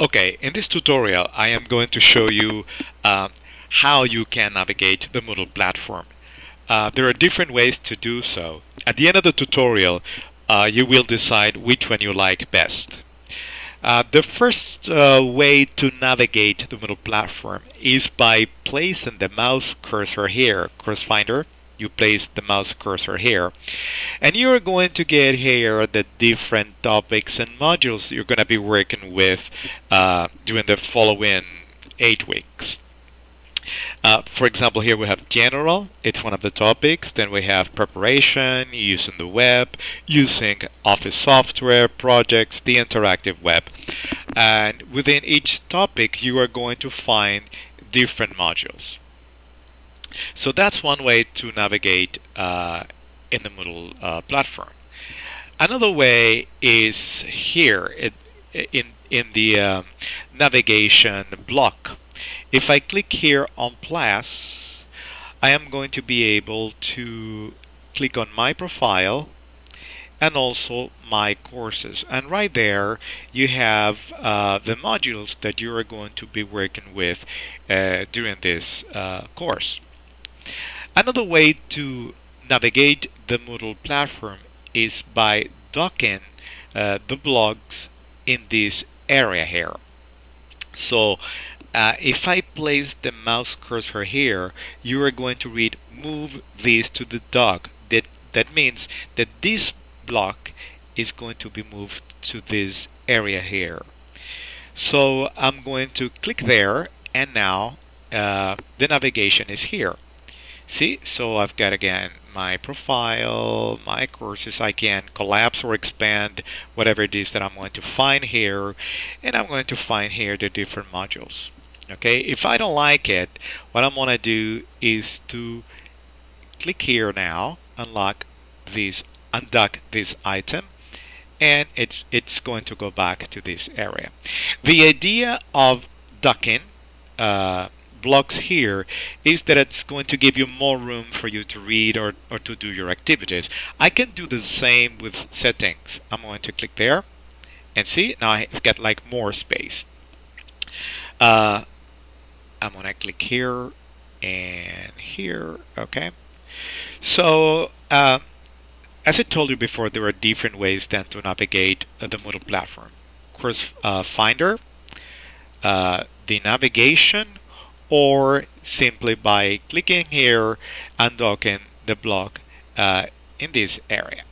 Okay, in this tutorial I am going to show you uh, how you can navigate the Moodle platform. Uh, there are different ways to do so. At the end of the tutorial uh, you will decide which one you like best. Uh, the first uh, way to navigate the Moodle platform is by placing the mouse cursor here, Course Finder, you place the mouse cursor here. And you're going to get here the different topics and modules you're going to be working with uh, during the following eight weeks. Uh, for example here we have general it's one of the topics. Then we have preparation using the web using office software projects the interactive web. And within each topic you are going to find different modules so that's one way to navigate uh, in the Moodle uh, platform. Another way is here it, in, in the um, navigation block. If I click here on plus, I am going to be able to click on my profile and also my courses and right there you have uh, the modules that you are going to be working with uh, during this uh, course Another way to navigate the Moodle platform is by docking uh, the blogs in this area here. So uh, if I place the mouse cursor here, you are going to read move this to the dock. That, that means that this block is going to be moved to this area here. So I'm going to click there and now uh, the navigation is here. See, so I've got again my profile, my courses, I can collapse or expand whatever it is that I'm going to find here and I'm going to find here the different modules. Okay, if I don't like it, what I'm going to do is to click here now, unlock this, undock this item and it's it's going to go back to this area. The idea of ducking uh, blocks here is that it's going to give you more room for you to read or, or to do your activities. I can do the same with settings. I'm going to click there and see now I've got like more space. Uh, I'm going to click here and here okay so uh, as I told you before there are different ways then to navigate the Moodle platform course uh, finder uh, the navigation or simply by clicking here and docking the block uh, in this area.